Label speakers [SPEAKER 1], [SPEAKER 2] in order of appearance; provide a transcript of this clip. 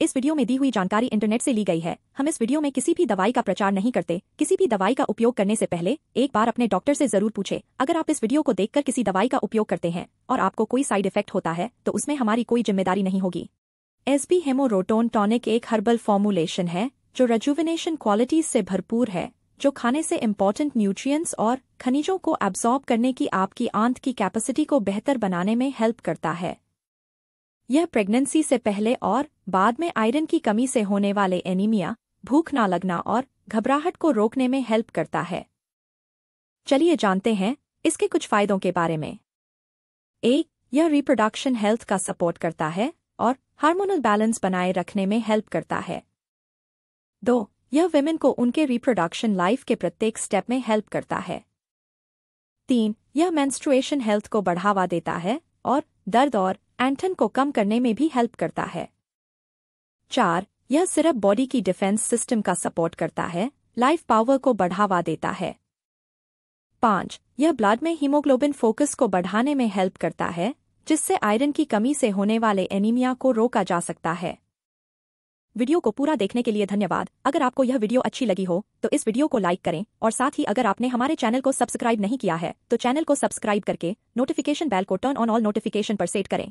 [SPEAKER 1] इस वीडियो में दी हुई जानकारी इंटरनेट से ली गई है। हम इस वीडियो में किसी भी दवाई का प्रचार नहीं करते। किसी भी दवाई का उपयोग करने से पहले एक बार अपने डॉक्टर से ज़रूर पूछे। अगर आप इस वीडियो को देखकर किसी दवाई का उपयोग करते हैं और आपको कोई साइड इफ़ेक्ट होता है तो उसमें हमारी कोई ज़िम्मेदारी नहीं होगी। एस बी हेमोरोटोन टॉनिक एक हर्बल फॉर्मुलेशन है, जो रेजुविनेशन क्वालिटीज से भरपूर है, जो खाने से इम्पोर्टेंट न्यूट्रिएंट्स और खनिजों को एब्जॉर्ब करने की आपकी आंत की कैपेसिटी को बेहतर बनाने में हेल्प करता है। यह प्रेगनेंसी से पहले और बाद में आयरन की कमी से होने वाले एनीमिया भूख ना लगना और घबराहट को रोकने में हेल्प करता है। चलिए जानते हैं इसके कुछ फायदों के बारे में। एक यह रिप्रोडक्शन हेल्थ का सपोर्ट करता है और हार्मोनल बैलेंस बनाए रखने में हेल्प करता है। दो, यह वेमेन को उनके रिप्रोडक्शन लाइफ के प्रत्येक स्टेप में हेल्प करता है। तीन, यह मेंस्ट्रुएशन हेल्थ को बढ़ावा देता है और दर्द और एंठन को कम करने में भी हेल्प करता है। चार, यह सिर्फ़ बॉडी की डिफेंस सिस्टम का सपोर्ट करता है, लाइफ पावर को बढ़ावा देता है। पाँच, यह ब्लड में हीमोग्लोबिन फोकस को बढ़ाने में हेल्प करता है, जिससे आयरन की कमी से होने वाले एनीमिया को रोका जा सकता है। वीडियो को पूरा देखने के लिए धन्यवाद। अगर आपको यह वीडियो अच्छी लगी हो तो इस वीडियो को लाइक करें, और साथ ही अगर आपने हमारे चैनल को सब्सक्राइब नहीं किया है तो चैनल को सब्सक्राइब करके नोटिफिकेशन बेल को टर्न ऑन ऑल नोटिफिकेशन पर सेट करें।